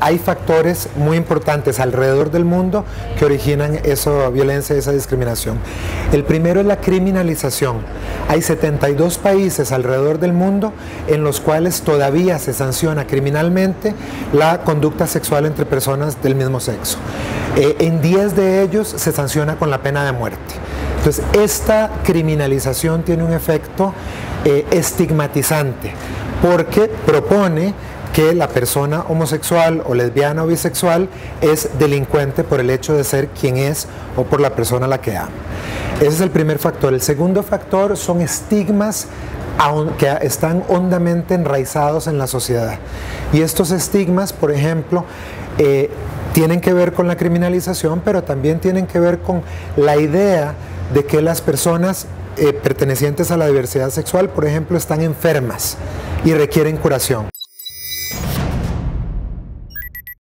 hay factores muy importantes alrededor del mundo que originan esa violencia y esa discriminación. El primero es la criminalización. Hay 72 países alrededor del mundo en los cuales todavía se sanciona criminalmente la conducta sexual entre personas del mismo sexo. Eh, en 10 de ellos se sanciona con la pena de muerte. Entonces, esta criminalización tiene un efecto eh, estigmatizante porque propone que la persona homosexual o lesbiana o bisexual es delincuente por el hecho de ser quien es o por la persona a la que ama. Ese es el primer factor. El segundo factor son estigmas que están hondamente enraizados en la sociedad. Y estos estigmas, por ejemplo, eh, tienen que ver con la criminalización, pero también tienen que ver con la idea de que las personas eh, pertenecientes a la diversidad sexual, por ejemplo, están enfermas y requieren curación.